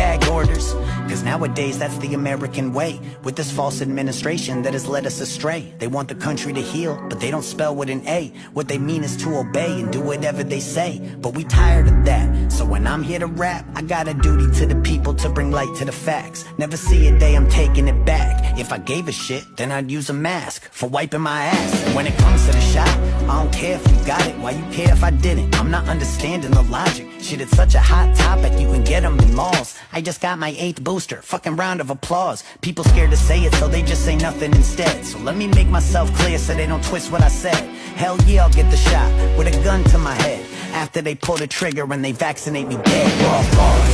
gag orders. Cause nowadays that's the American way. With this false administration that has led us astray. They want the country to heal, but they don't spell with an A. What they mean is to obey and do whatever they say. But we tired of that. So when I'm here to rap, I got a duty to the people to bring light to the facts. Never see a day I'm taking it back. If I gave a shit, then I'd use a mask for wiping my ass. When it comes to the shot, I don't care if you got it. Why you care if I didn't? I'm not understanding the logic. Shit, it's such a hot topic, you can I just got my eighth booster, fucking round of applause. People scared to say it, so they just say nothing instead. So let me make myself clear so they don't twist what I said. Hell yeah, I'll get the shot with a gun to my head. After they pull the trigger and they vaccinate me dead.